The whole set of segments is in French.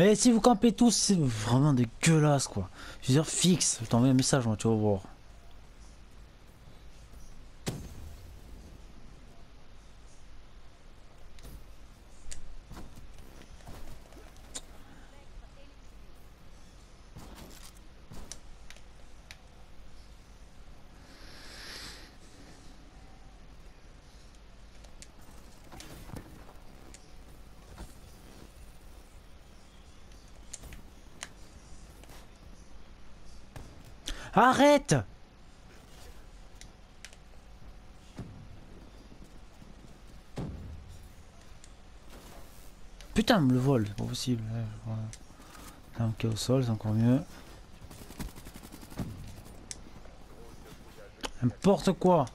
Mais si vous campez tous, c'est vraiment dégueulasse quoi. Je veux dire, fixe. Je t'envoie un message, moi, tu vas voir. Arrête Putain, le vol, c'est pas possible. Ok, au sol, c'est encore mieux. N'importe quoi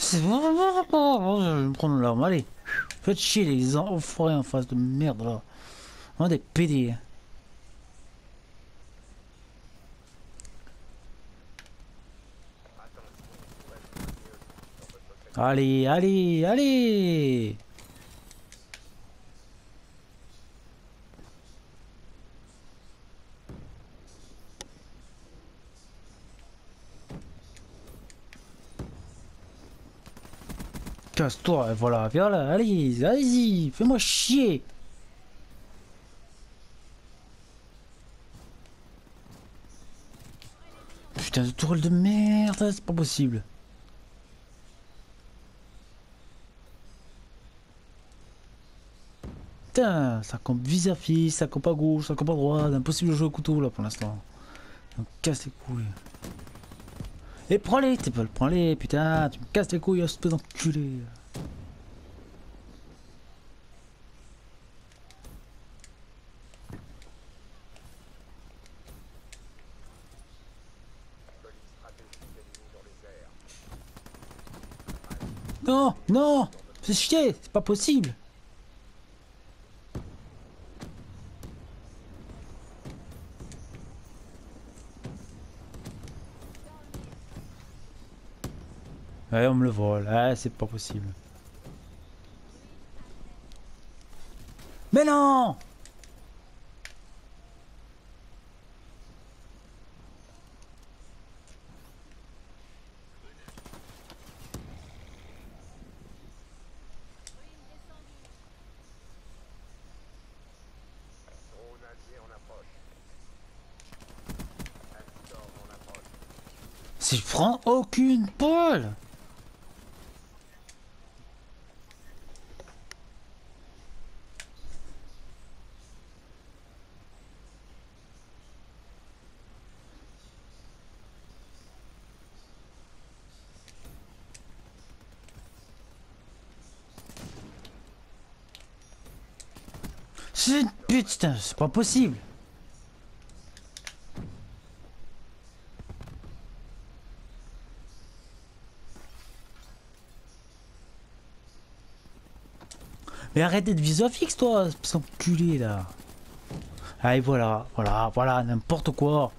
C'est bon, je vais me prendre l'arme, allez. Faites chier les enfoirés en face de merde là. On des PD. Allez, allez, allez Casse-toi, voilà, viens là, allez, allez-y, fais-moi chier Putain de tourelle de merde, c'est pas possible. Putain, ça compte vis-à-vis, ça compte à gauche, ça compte à droite, impossible de jouer au couteau là pour l'instant. Donc casse les couilles. Et prends-les, t'es pas le prends-les, putain, tu me casses les couilles, espèce d'enculé. Non, non, c'est chier, c'est pas possible. Ouais, on me le vole. Ah, c'est pas possible. Mais non Si je prends aucune balle putain, c'est pas possible. Mais arrêtez de viser fixe toi, sans culé là. Allez voilà, voilà, voilà, n'importe quoi.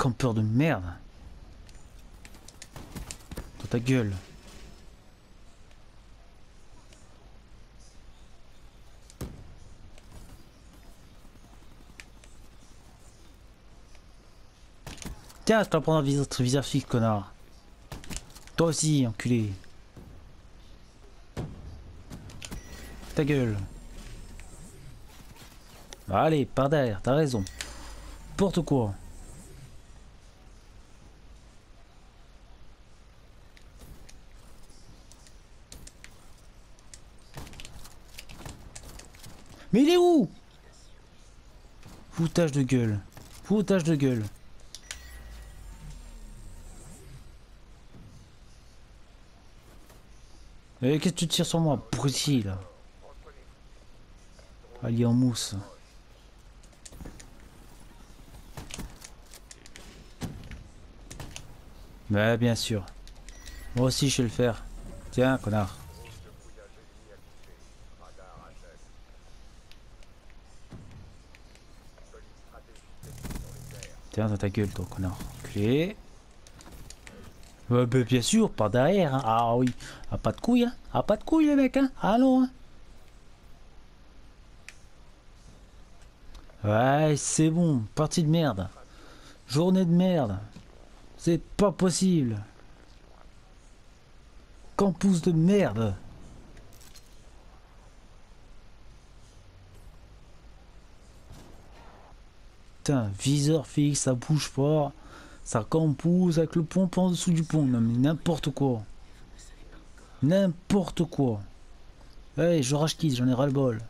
Campeur de merde. Dans ta gueule. Tiens, je te prendre un visage, visage fixe, connard. Toi aussi, enculé. Ta gueule. Allez, par derrière, t'as raison. Porte quoi. Mais il est où? Foutage de gueule. Foutage de gueule. Eh, qu'est-ce que tu tires sur moi, bruti, là? Ah, Allié en mousse. Bah, bien sûr. Moi aussi, je vais le faire. Tiens, connard. Tiens, dans ta gueule, toi, connard. Clé. bah, bien sûr, par derrière. Hein. Ah oui. Ah, pas de couilles, hein. Ah, pas de couilles, les mecs, hein. Allons, hein. Ouais, c'est bon. Partie de merde. Journée de merde. C'est pas possible. Campus de merde. Putain, viseur fixe, ça bouge pas. Ça campus avec le pont en dessous du pont. Non n'importe quoi. N'importe quoi. Hey, je rage j'en ai ras le bol.